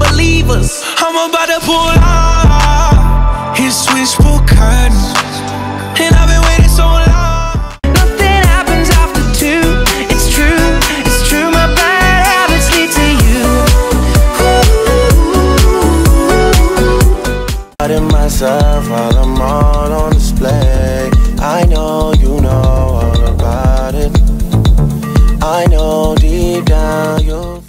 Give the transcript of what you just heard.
Believers, I'm about to pull out his switchboard curtains, And I've been waiting so long. Nothing happens after two. It's true, it's true. My bad habits lead to you. Ooh. myself while I'm all on display. I know you know all about it. I know deep down you